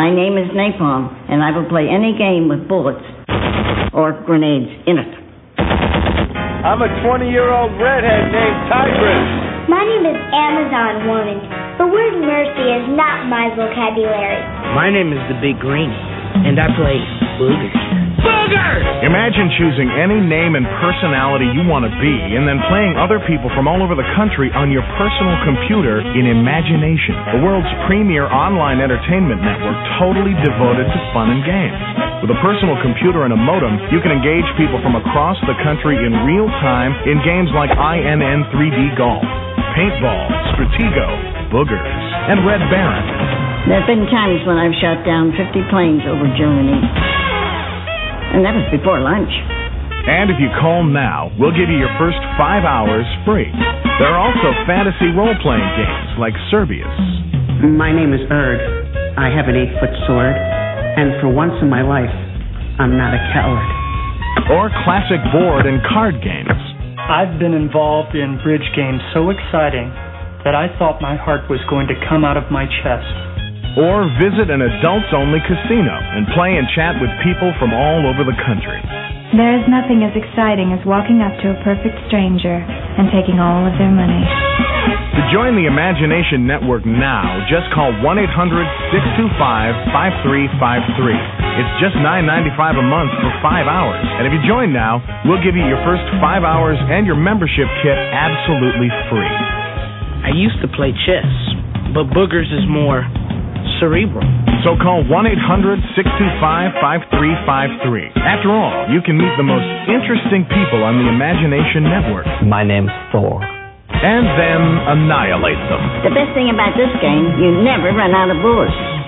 My name is Napalm, and I will play any game with bullets or grenades in it. I'm a 20 year old redhead named Tigress. My name is Amazon Woman. The word mercy is not my vocabulary. My name is the Big Green, and I play boogers. Boogers! Imagine choosing any name and personality you want to be and then playing other people from all over the country on your personal computer in Imagination, the world's premier online entertainment network totally devoted to fun and games. With a personal computer and a modem, you can engage people from across the country in real time in games like INN 3D Golf, Paintball, Stratego, Boogers, and Red Baron. There have been times when I've shot down 50 planes over Germany. And that was before lunch. And if you call now, we'll give you your first five hours free. There are also fantasy role playing games like Yserbius. My name is Erd. I have an eight foot sword, and for once in my life, I'm not a coward. Or classic board and card games. I've been involved in bridge games so exciting that I thought my heart was going to come out of my chest. Or visit an adults only casino and play and chat with people from all over the country. There is nothing as exciting as walking up to a perfect stranger and taking all of their money. To join the Imagination Network now, just call 1 800 625 5353. It's just $9.95 a month for five hours. And if you join now, we'll give you your first five hours and your membership kit absolutely free. I used to play chess, but boogers is more cerebral. So call 1 800 625 5353. After all, you can meet the most interesting people on the Imagination Network. My name's Thor. And then annihilate them. The best thing about this game, you never run out of bullets.